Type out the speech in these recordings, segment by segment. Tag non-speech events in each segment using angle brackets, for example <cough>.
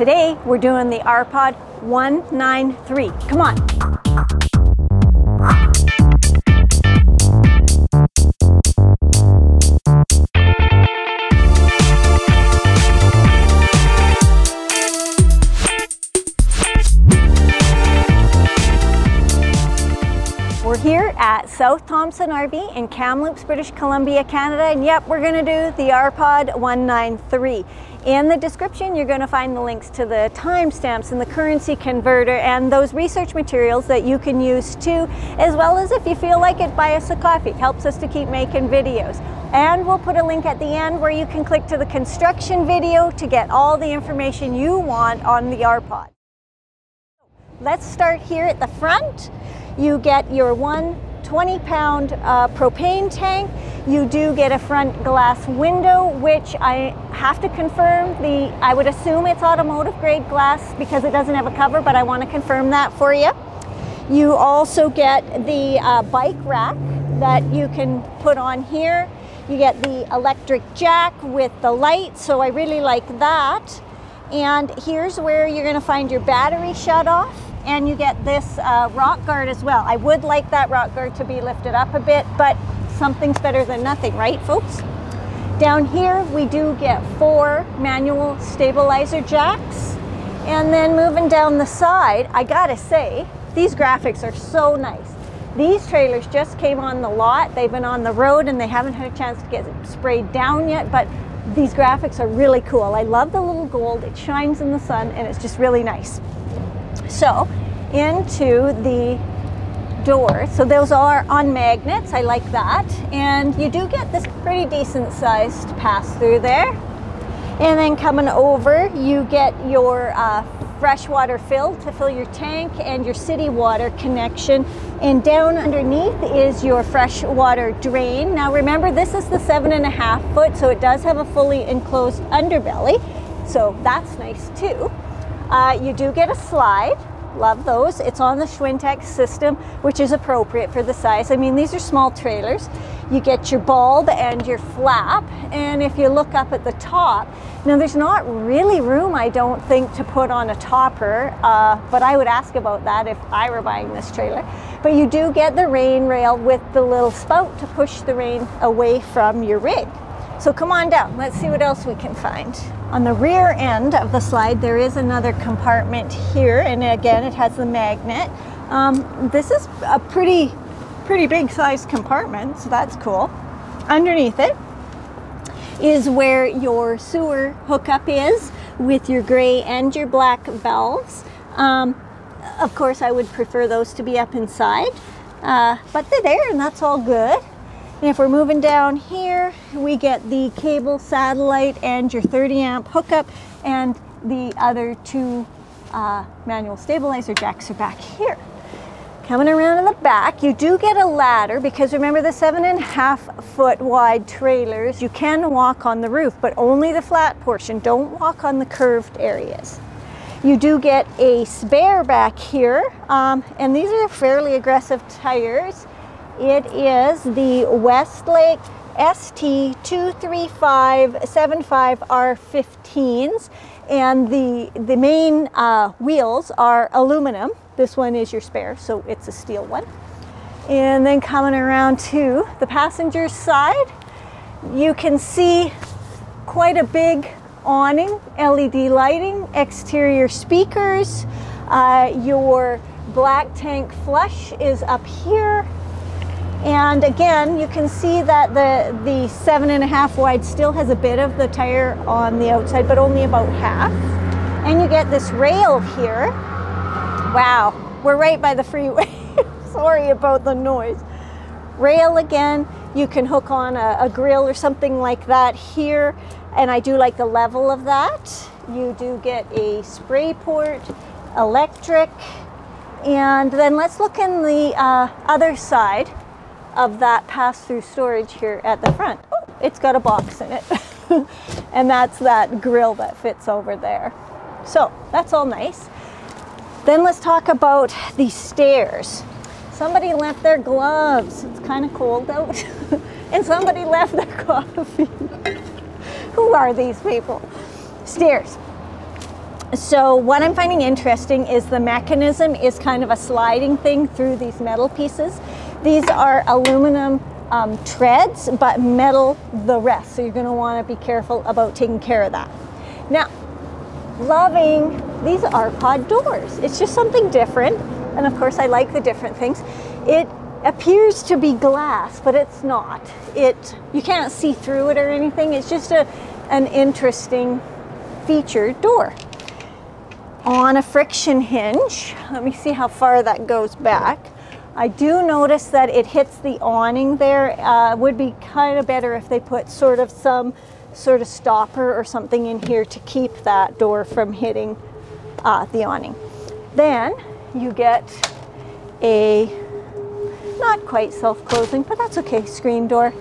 Today, we're doing the RPod 193. Come on. At South Thompson RV in Kamloops, British Columbia, Canada, and yep, we're gonna do the RPod 193. In the description, you're gonna find the links to the timestamps and the currency converter and those research materials that you can use too, as well as if you feel like it, buy us a coffee. Helps us to keep making videos. And we'll put a link at the end where you can click to the construction video to get all the information you want on the RPod. Let's start here at the front. You get your one 20 pound uh, propane tank. You do get a front glass window, which I have to confirm the, I would assume it's automotive grade glass because it doesn't have a cover, but I want to confirm that for you. You also get the uh, bike rack that you can put on here. You get the electric jack with the light, so I really like that. And here's where you're gonna find your battery shut off and you get this uh, rock guard as well. I would like that rock guard to be lifted up a bit, but something's better than nothing, right folks? Down here, we do get four manual stabilizer jacks. And then moving down the side, I gotta say, these graphics are so nice. These trailers just came on the lot. They've been on the road and they haven't had a chance to get sprayed down yet, but these graphics are really cool. I love the little gold. It shines in the sun and it's just really nice. So into the door. So those are on magnets. I like that. And you do get this pretty decent sized pass through there. And then coming over, you get your uh, freshwater fill to fill your tank and your city water connection. And down underneath is your freshwater drain. Now remember, this is the seven and a half foot, so it does have a fully enclosed underbelly. So that's nice too. Uh, you do get a slide Love those. It's on the Schwintek system, which is appropriate for the size. I mean, these are small trailers. You get your bulb and your flap, and if you look up at the top, now there's not really room, I don't think, to put on a topper, uh, but I would ask about that if I were buying this trailer. But you do get the rain rail with the little spout to push the rain away from your rig. So come on down, let's see what else we can find. On the rear end of the slide, there is another compartment here, and again, it has the magnet. Um, this is a pretty, pretty big sized compartment, so that's cool. Underneath it is where your sewer hookup is with your gray and your black valves. Um, of course, I would prefer those to be up inside, uh, but they're there and that's all good. And if we're moving down here, we get the cable satellite and your 30 amp hookup and the other two uh, manual stabilizer jacks are back here. Coming around in the back, you do get a ladder because remember the seven and a half foot wide trailers, you can walk on the roof, but only the flat portion. Don't walk on the curved areas. You do get a spare back here, um, and these are fairly aggressive tires. It is the Westlake ST23575R15s and the, the main uh, wheels are aluminum. This one is your spare, so it's a steel one. And then coming around to the passenger side, you can see quite a big awning, LED lighting, exterior speakers. Uh, your black tank flush is up here and again, you can see that the, the seven and a half wide still has a bit of the tire on the outside, but only about half. And you get this rail here. Wow, we're right by the freeway. <laughs> Sorry about the noise. Rail again, you can hook on a, a grill or something like that here. And I do like the level of that. You do get a spray port, electric. And then let's look in the uh, other side of that pass-through storage here at the front. Oh, it's got a box in it. <laughs> and that's that grill that fits over there. So that's all nice. Then let's talk about the stairs. Somebody left their gloves. It's kind of cold out. <laughs> and somebody left their <laughs> coffee. Who are these people? Stairs. So what I'm finding interesting is the mechanism is kind of a sliding thing through these metal pieces. These are aluminum um, treads, but metal the rest. So you're gonna wanna be careful about taking care of that. Now, loving these RPod doors. It's just something different. And of course I like the different things. It appears to be glass, but it's not. It You can't see through it or anything. It's just a, an interesting featured door on a friction hinge. Let me see how far that goes back. I do notice that it hits the awning there. Uh, would be kind of better if they put sort of some sort of stopper or something in here to keep that door from hitting uh, the awning. Then you get a not quite self-closing, but that's okay, screen door.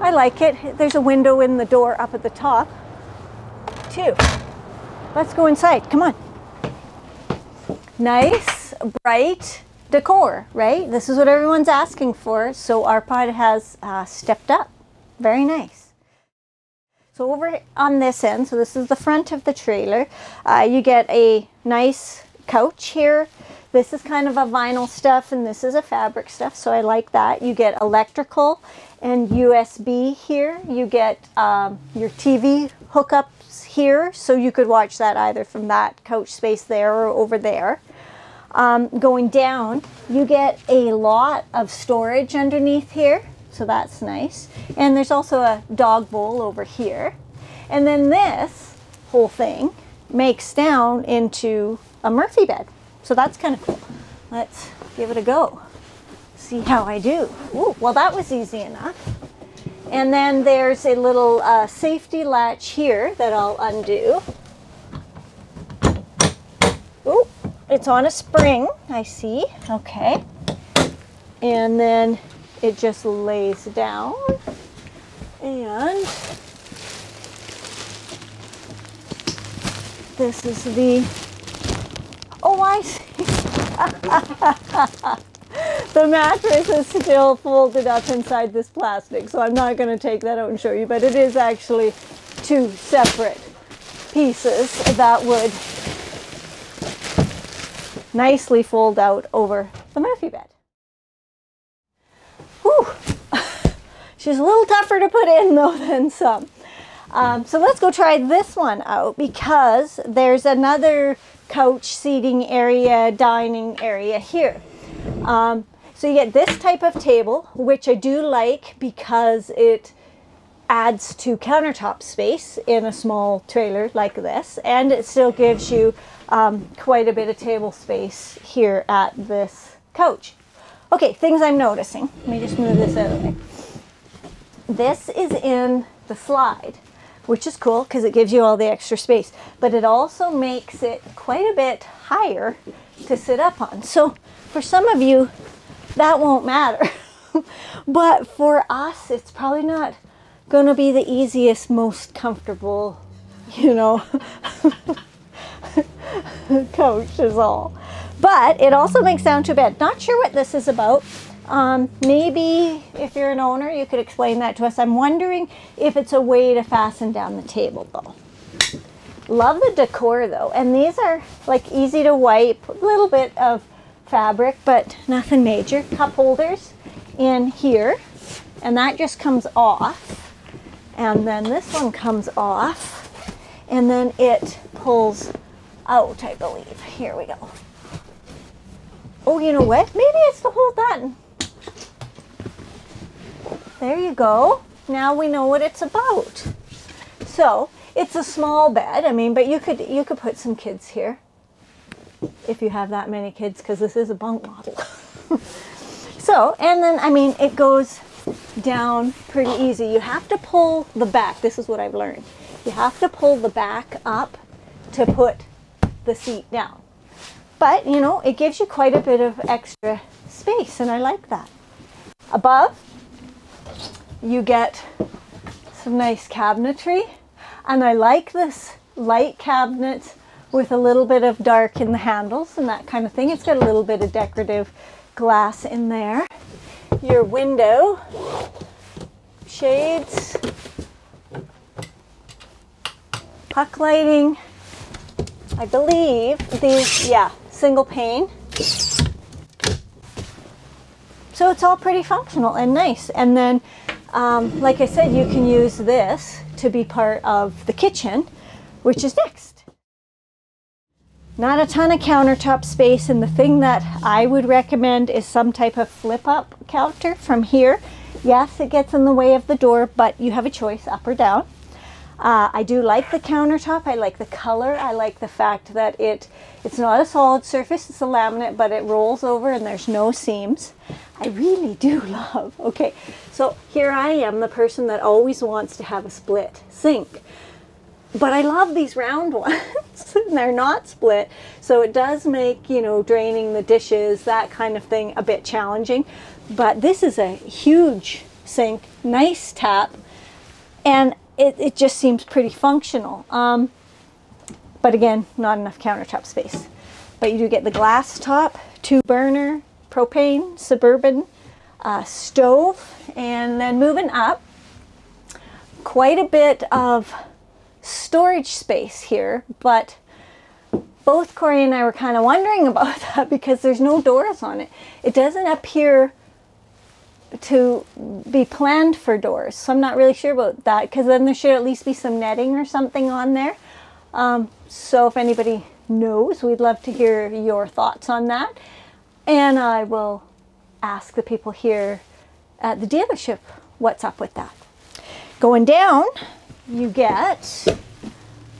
I like it. There's a window in the door up at the top too. Let's go inside, come on nice, bright decor, right? This is what everyone's asking for. So RPod has uh, stepped up. Very nice. So over on this end, so this is the front of the trailer, uh, you get a nice couch here. This is kind of a vinyl stuff and this is a fabric stuff, so I like that. You get electrical and USB here. You get um, your TV hookups here, so you could watch that either from that couch space there or over there. Um, going down, you get a lot of storage underneath here, so that's nice. And there's also a dog bowl over here. And then this whole thing makes down into a Murphy bed. So that's kind of cool. Let's give it a go. See how I do. Ooh, well, that was easy enough. And then there's a little uh, safety latch here that I'll undo. Ooh, it's on a spring, I see. Okay. And then it just lays down. And this is the, oh, I see. <laughs> the mattress is still folded up inside this plastic, so I'm not going to take that out and show you, but it is actually two separate pieces that would nicely fold out over the Murphy bed. Whew. <laughs> She's a little tougher to put in though <laughs> than some. Um, so let's go try this one out because there's another couch seating area, dining area here. Um, so you get this type of table, which I do like because it adds to countertop space in a small trailer like this, and it still gives you um, quite a bit of table space here at this couch. Okay, things I'm noticing. Let me just move this out of the way. This is in the slide, which is cool because it gives you all the extra space, but it also makes it quite a bit higher to sit up on. So for some of you, that won't matter. <laughs> but for us, it's probably not going to be the easiest, most comfortable, you know, <laughs> <laughs> coach is all. But it also makes down too bad. Not sure what this is about. Um, maybe if you're an owner, you could explain that to us. I'm wondering if it's a way to fasten down the table though. Love the decor though. And these are like easy to wipe, a little bit of fabric, but nothing major. Cup holders in here, and that just comes off. And then this one comes off, and then it pulls out, I believe. Here we go. Oh, you know what? Maybe it's the whole that. There you go. Now we know what it's about. So it's a small bed. I mean, but you could you could put some kids here if you have that many kids because this is a bunk model. <laughs> so, and then, I mean, it goes down pretty easy. You have to pull the back. This is what I've learned. You have to pull the back up to put the seat down. But, you know, it gives you quite a bit of extra space, and I like that. Above, you get some nice cabinetry, and I like this light cabinet with a little bit of dark in the handles and that kind of thing. It's got a little bit of decorative glass in there. Your window, shades, puck lighting, I believe these, yeah, single pane. So it's all pretty functional and nice. And then, um, like I said, you can use this to be part of the kitchen, which is next. Not a ton of countertop space, and the thing that I would recommend is some type of flip up counter from here. Yes, it gets in the way of the door, but you have a choice up or down. Uh, I do like the countertop. I like the color. I like the fact that it it's not a solid surface. It's a laminate, but it rolls over and there's no seams. I really do <laughs> love. Okay, so here I am, the person that always wants to have a split sink. But I love these round <laughs> ones. They're not split. So it does make, you know, draining the dishes, that kind of thing, a bit challenging. But this is a huge sink, nice tap. And it, it just seems pretty functional. Um, but again, not enough countertop space. But you do get the glass top, two burner, propane, suburban uh, stove, and then moving up, quite a bit of storage space here, but both Kory and I were kind of wondering <laughs> about that because there's no doors on it. It doesn't appear to be planned for doors. So I'm not really sure about that because then there should at least be some netting or something on there. Um, so if anybody knows, we'd love to hear your thoughts on that. And I will ask the people here at the dealership what's up with that. Going down, you get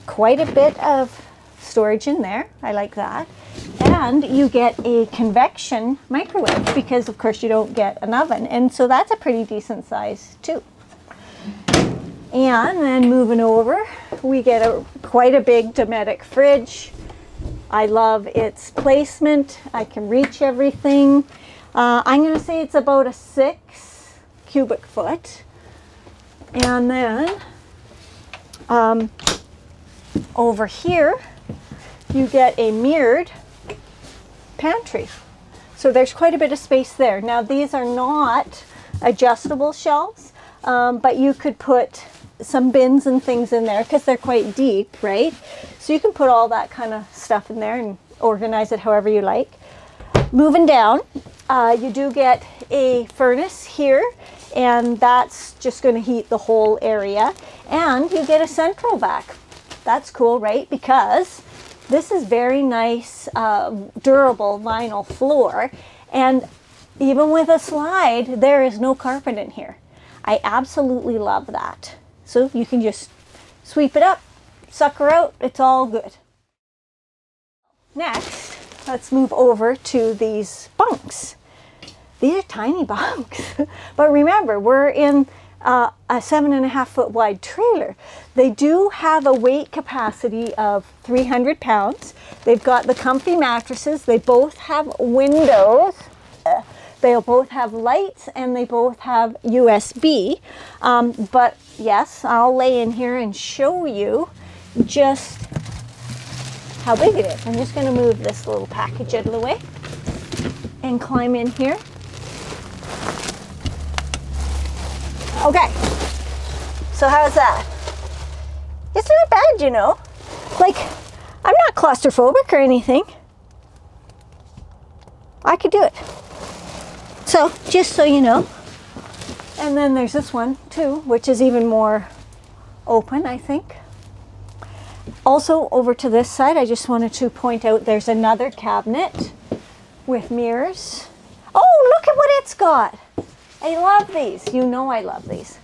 quite a bit of storage in there. I like that. And you get a convection microwave because of course you don't get an oven. And so that's a pretty decent size too. And then moving over, we get a quite a big Dometic fridge. I love its placement. I can reach everything. Uh, I'm going to say it's about a six cubic foot. And then um, over here, you get a mirrored pantry. So there's quite a bit of space there. Now these are not adjustable shelves, um, but you could put some bins and things in there because they're quite deep, right? So you can put all that kind of stuff in there and organize it however you like. Moving down, uh, you do get a furnace here and that's just going to heat the whole area. And you get a central vac. That's cool, right? Because this is very nice, uh, durable vinyl floor. And even with a slide, there is no carpet in here. I absolutely love that. So you can just sweep it up, sucker out, it's all good. Next, let's move over to these bunks. These are tiny <laughs> bunks. but remember, we're in uh, a seven and a half foot wide trailer. They do have a weight capacity of 300 pounds. They've got the comfy mattresses. They both have windows. They'll both have lights and they both have USB. Um, but yes, I'll lay in here and show you just how big it is. I'm just going to move this little package out of the way and climb in here. Okay, so how's that? It's not bad, you know. Like, I'm not claustrophobic or anything. I could do it. So, just so you know. And then there's this one too, which is even more open, I think. Also, over to this side, I just wanted to point out there's another cabinet with mirrors. Oh, look at what it's got. I love these. You know I love these.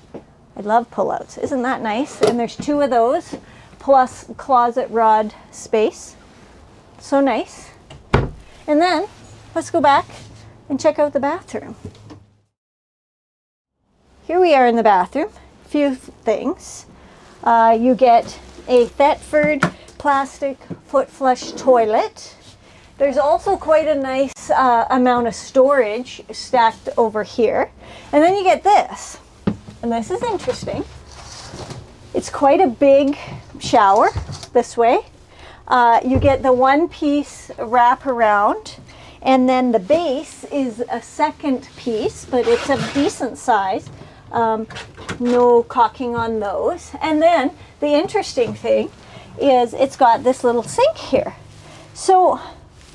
I love pullouts. Isn't that nice? And there's two of those plus closet rod space. So nice. And then let's go back and check out the bathroom. Here we are in the bathroom. A few things. Uh, you get a Thetford plastic foot flush toilet there's also quite a nice uh, amount of storage stacked over here. And then you get this, and this is interesting. It's quite a big shower this way. Uh, you get the one piece wrap around and then the base is a second piece, but it's a decent size. Um, no caulking on those. And then the interesting thing is it's got this little sink here. So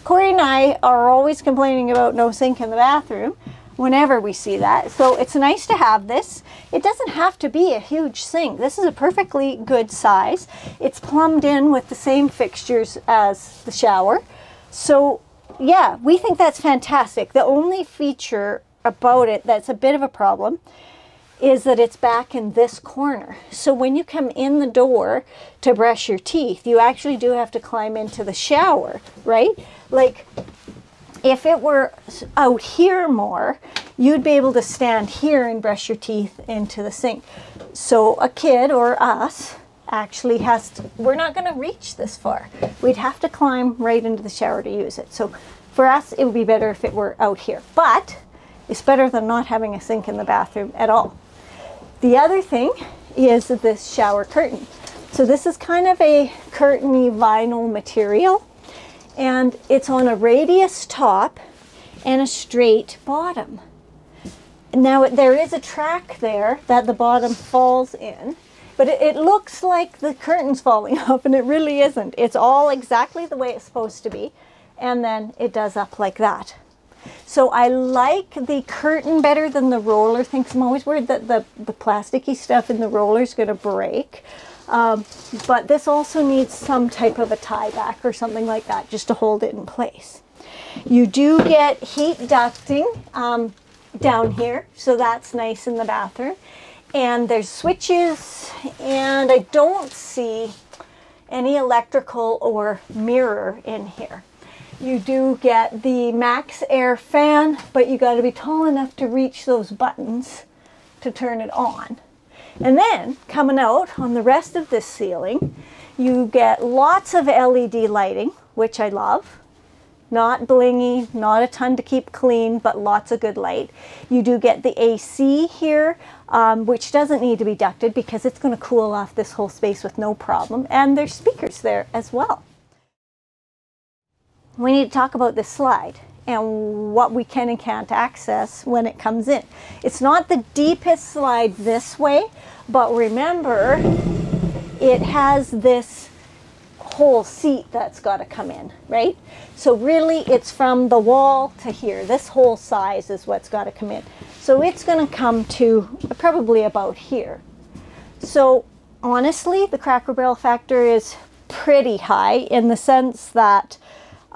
Kory and I are always complaining about no sink in the bathroom whenever we see that. So it's nice to have this. It doesn't have to be a huge sink. This is a perfectly good size. It's plumbed in with the same fixtures as the shower. So yeah, we think that's fantastic. The only feature about it that's a bit of a problem is that it's back in this corner. So when you come in the door to brush your teeth, you actually do have to climb into the shower, right? Like if it were out here more, you'd be able to stand here and brush your teeth into the sink. So a kid or us actually has to, we're not going to reach this far. We'd have to climb right into the shower to use it. So for us, it would be better if it were out here. But it's better than not having a sink in the bathroom at all. The other thing is this shower curtain. So this is kind of a curtainy vinyl material and it's on a radius top and a straight bottom. Now there is a track there that the bottom falls in, but it, it, looks like the curtain's falling <laughs> off and it really isn't. It's all exactly the way it's supposed to be and then it does up like that. So I like the curtain better than the roller thing. I'm always worried that the, the plasticky stuff in the roller is going to break. Um, but this also needs some type of a tie back or something like that just to hold it in place. You do get heat ducting um, down here, so that's nice in the bathroom. And there's switches, and I don't see any electrical or mirror in here. You do get the MaxxAir fan, but you got to be tall enough to reach those buttons to turn it on. And then coming out on the rest of this ceiling, you get lots of LED lighting, which I love. Not blingy, not a ton to keep clean, but lots of good light. You do get the AC here, um, which doesn't need to be ducted because it's going to cool off this whole space with no problem. And there's speakers there as well. We need to talk about this slide and what we can and can't access when it comes in. It's not the deepest slide this way, but remember, it has this whole seat that's got to come in, right? So really it's from the wall to here. This whole size is what's got to come in. So it's going to come to probably about here. So honestly, the Cracker Barrel factor is pretty high in the sense that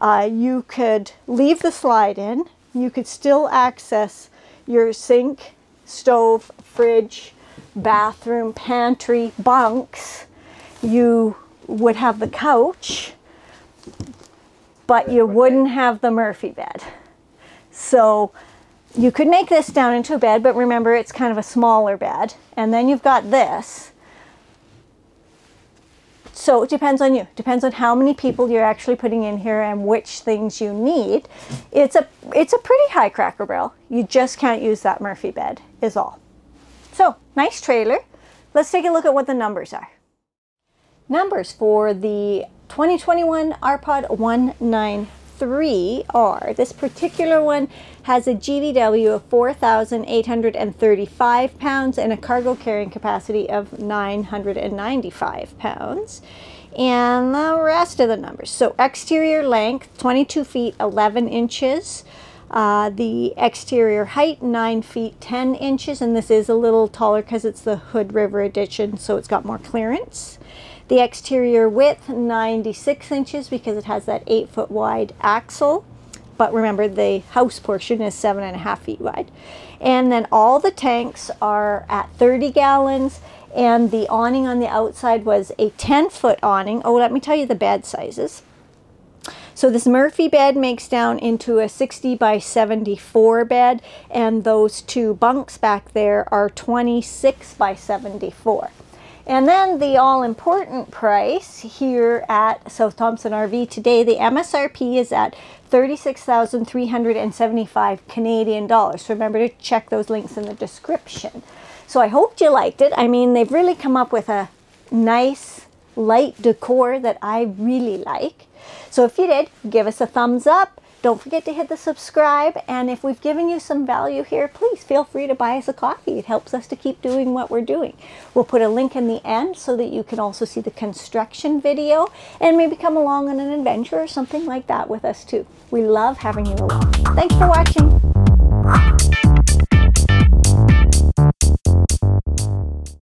uh, you could leave the slide in. You could still access your sink, stove, fridge, bathroom, pantry, bunks. You would have the couch, but you wouldn't have the Murphy bed. So you could make this down into a bed, but remember it's kind of a smaller bed. And then you've got this. So it depends on you. Depends on how many people you're actually putting in here and which things you need. It's a it's a pretty high cracker barrel. You just can't use that Murphy bed is all. So nice trailer. Let's take a look at what the numbers are. Numbers for the 2021 RPod 193 are, this particular one has a GVW of 4,835 pounds and a cargo carrying capacity of 995 pounds. And the rest of the numbers. So exterior length, 22 feet 11 inches. Uh, the exterior height, 9 feet 10 inches. And this is a little taller because it's the Hood River edition, so it's got more clearance. The exterior width, 96 inches because it has that 8 foot wide axle but remember the house portion is seven and a half feet wide. And then all the tanks are at 30 gallons and the awning on the outside was a 10 foot awning. Oh, let me tell you the bed sizes. So this Murphy bed makes down into a 60 by 74 bed and those two bunks back there are 26 by 74. And then the all-important price here at South Thompson RV today, the MSRP is at 36,375 Canadian dollars. Remember to check those links in the description. So I hope you liked it. I mean, they've really come up with a nice light decor that I really like. So if you did, give us a thumbs up, Don't forget to hit the subscribe. And if we've given you some value here, please feel free to buy us a coffee. It helps us to keep doing what we're doing. We'll put a link in the end so that you can also see the construction video and maybe come along on an adventure or something like that with us too. We love having you along. Thanks for watching.